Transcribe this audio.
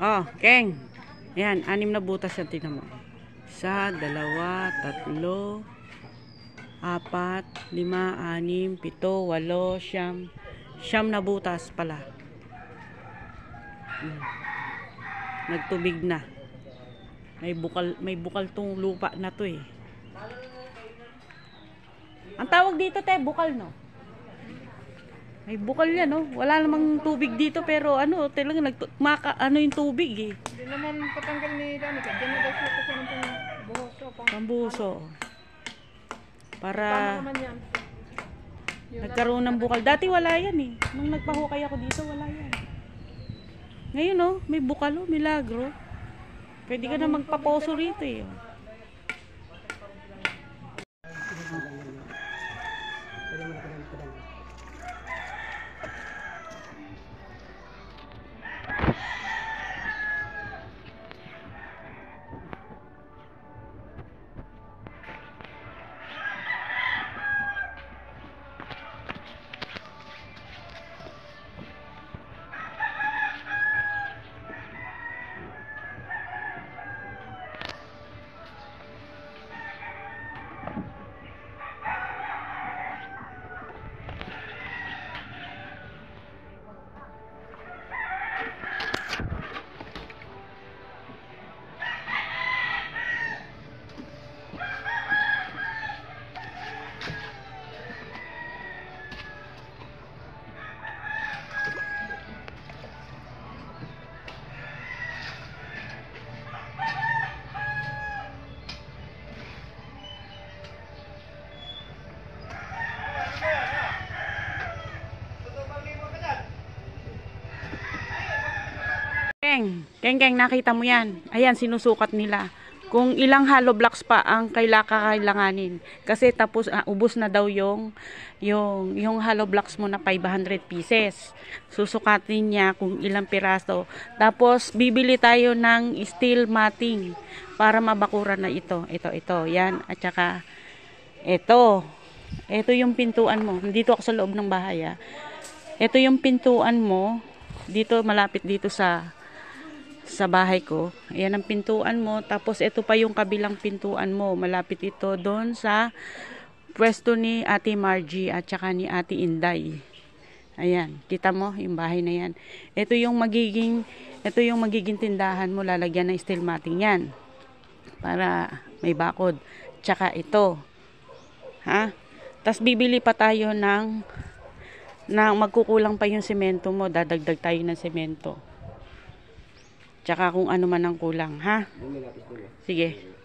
Oh, Keng. Ayan, anim na butas yan, tinan mo. Isa, dalawa, tatlo, apat, lima, anim, pito, walo, siyam. Siyam na butas pala. Hmm. Nagtubig na. May bukal, may bukal tong lupa na to eh. Ang tawag dito, te, bukal, no? May bukal yan, no? Wala namang tubig dito, pero ano, talaga nag maka, ano yung tubig, eh. Hindi naman patanggal ni Danica. Diyan na daw siya kasi ng buhoso. Pambuso. Para naman yan. Nagkaroon ng bukal. Dati wala yan, eh. Nung nagpahukay ako dito, wala yan. Ngayon, no? May bukal, oh. Milagro. Pwede ka na magpaposo rito, eh. oh. Keng, Keng, Keng, nakita mo yan. Ayan, sinusukat nila. Kung ilang hollow blocks pa ang kaila kakailanganin. Kasi tapos, ah, ubos na daw yung, yung, yung hollow blocks mo na 500 pieces. Susukatin niya kung ilang piraso. Tapos, bibili tayo ng steel matting para mabakuran na ito. Ito, ito, yan. At saka, ito. Ito yung pintuan mo. Nandito ako sa loob ng bahay, ah. Ito yung pintuan mo. Dito, malapit dito sa sa bahay ko. Ayan ang pintuan mo. Tapos ito pa yung kabilang pintuan mo. Malapit ito doon sa pwesto ni Ate Margie at saka ni Ate Inday. Ayan, kita mo yung bahay na yan. Ito yung magiging ito yung magiging tindahan mo lalagyan ng steel matting yan. Para may bakod. Tsaka ito. Ha? Tapos bibili pa tayo ng na magkukulang pa yung semento mo, dadagdag tayo ng semento. Tsaka kung ano man ang kulang, ha? Sige.